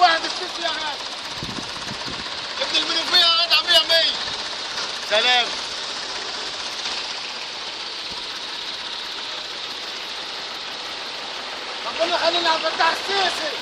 واحد السيسي يا ابن المنوفيه يا غاد عمية مية سلام. ربنا خلينا عبد الفتاح السيسي